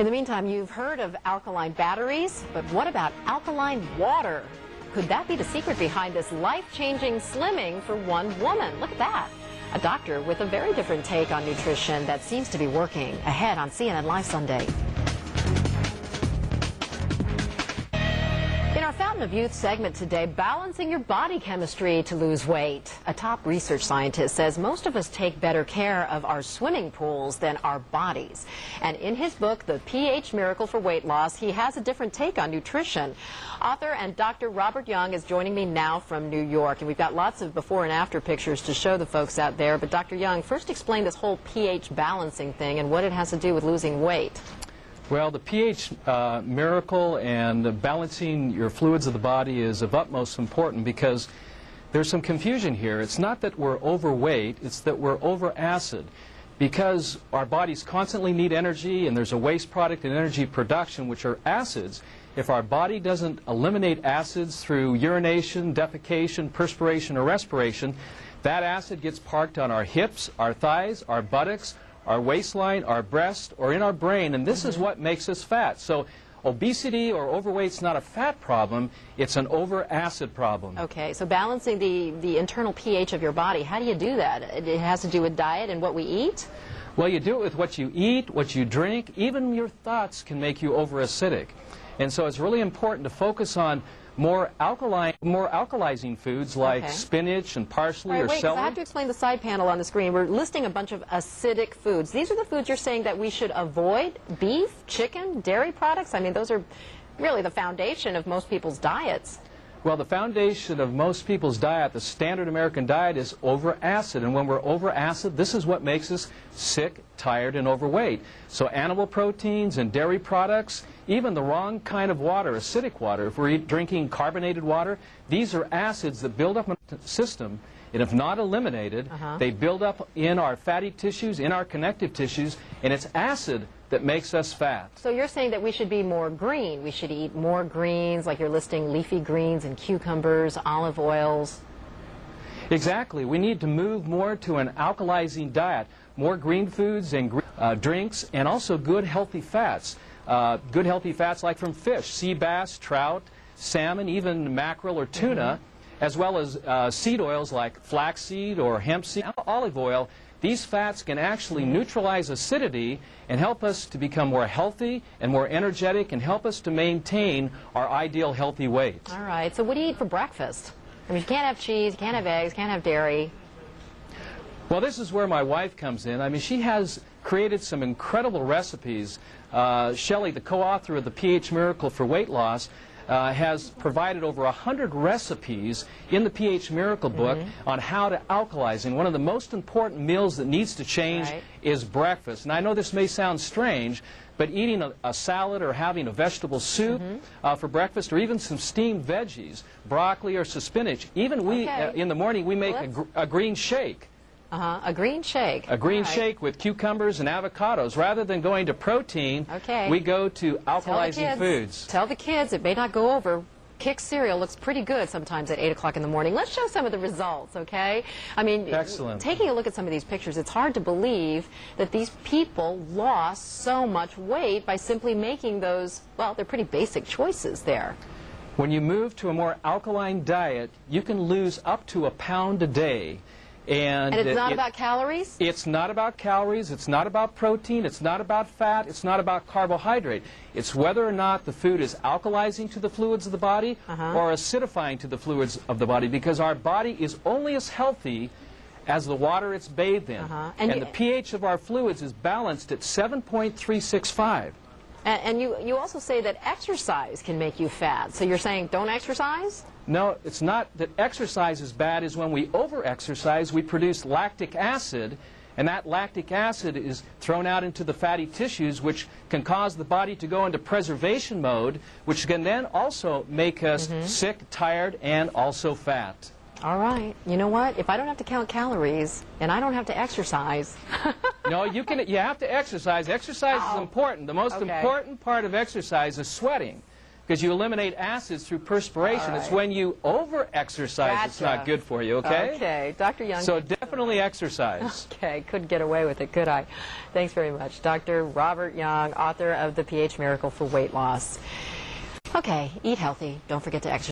In the meantime, you've heard of alkaline batteries, but what about alkaline water? Could that be the secret behind this life-changing slimming for one woman? Look at that. A doctor with a very different take on nutrition that seems to be working. Ahead on CNN Live Sunday. Fountain of Youth segment today, balancing your body chemistry to lose weight. A top research scientist says most of us take better care of our swimming pools than our bodies. And in his book, The pH Miracle for Weight Loss, he has a different take on nutrition. Author and Dr. Robert Young is joining me now from New York. And we've got lots of before and after pictures to show the folks out there. But Dr. Young, first explain this whole pH balancing thing and what it has to do with losing weight. Well, the pH uh, miracle and balancing your fluids of the body is of utmost importance because there's some confusion here. It's not that we're overweight, it's that we're over acid. Because our bodies constantly need energy and there's a waste product in energy production, which are acids, if our body doesn't eliminate acids through urination, defecation, perspiration, or respiration, that acid gets parked on our hips, our thighs, our buttocks, our waistline, our breast, or in our brain, and this is mm-hmm. what makes us fat. So obesity or overweight is not a fat problem, it's an over-acid problem. Okay, so balancing the, the internal pH of your body, how do you do that? It has to do with diet and what we eat? Well, you do it with what you eat, what you drink, even your thoughts can make you over-acidic. And so it's really important to focus on more alkaline, more alkalizing foods like Okay. spinach and parsley All or right, wait, celery. I have to explain the side panel on the screen. We're listing a bunch of acidic foods. These are the foods you're saying that we should avoid? Beef, chicken, dairy products? I mean, those are really the foundation of most people's diets. Well, the foundation of most people's diet, the standard American diet, is over acid. And when we're over acid, this is what makes us sick, tired, and overweight. So animal proteins and dairy products, even the wrong kind of water, acidic water, if we're drinking carbonated water, these are acids that build up in the system. And if not eliminated, Uh-huh. they build up in our fatty tissues, in our connective tissues, and it's acid that makes us fat. So you're saying that we should be more green. We should eat more greens, like you're listing leafy greens and cucumbers, olive oils. Exactly. We need to move more to an alkalizing diet, more green foods and uh, drinks, and also good healthy fats. Uh, good healthy fats like from fish, sea bass, trout, salmon, even mackerel or tuna, as well as uh, seed oils like flaxseed or hemp seed, olive oil. These fats can actually neutralize acidity and help us to become more healthy and more energetic and help us to maintain our ideal healthy weight. All right, so what do you eat for breakfast? I mean, you can't have cheese, you can't have eggs, you can't have dairy. Well, this is where my wife comes in. I mean, she has created some incredible recipes. Uh, Shelley, the co-author of the pH Miracle for Weight Loss, uh, has provided over 100 recipes in the pH Miracle book on how to alkalize. And one of the most important meals that needs to change Right. is breakfast. And I know this may sound strange, but eating a, a salad or having a vegetable soup uh, for breakfast or even some steamed veggies, broccoli or some spinach, even we, Okay. uh, in the morning, we make Well, a, gr- a green shake. Uh-huh, a green shake. A green right. shake with cucumbers and avocados. Rather than going to protein, Okay. we go to Tell alkalizing kids, foods. Tell the kids it may not go over. Kix cereal looks pretty good sometimes at 8 o'clock in the morning. Let's show some of the results, okay? I mean, Excellent. taking a look at some of these pictures, it's hard to believe that these people lost so much weight by simply making those, well, they're pretty basic choices there. When you move to a more alkaline diet, you can lose up to a pound a day. And, And it's not it- about calories? It's not about calories, it's not about protein, it's not about fat, it's not about carbohydrate. It's whether or not the food is alkalizing to the fluids of the body Uh-huh. or acidifying to the fluids of the body because our body is only as healthy as the water it's bathed in. Uh-huh. And And, the pH of our fluids is balanced at 7.365. And, and you, you also say that exercise can make you fat. So you're saying don't exercise? No, it's not that exercise is bad, is when we over-exercise, we produce lactic acid, and that lactic acid is thrown out into the fatty tissues, which can cause the body to go into preservation mode, which can then also make us mm-hmm. sick, tired, and also fat. All right. You know what? If I don't have to count calories and I don't have to exercise, no, you can. You have to exercise. Exercise is oh. important. The most Okay. important part of exercise is sweating, because you eliminate acids through perspiration. All It's when you over-exercise it's not good for you, okay? Okay, Dr. Young. So definitely exercise. Okay, couldn't get away with it, could I? Thanks very much. Dr. Robert Young, author of The pH Miracle for Weight Loss. Okay, eat healthy. Don't forget to exercise.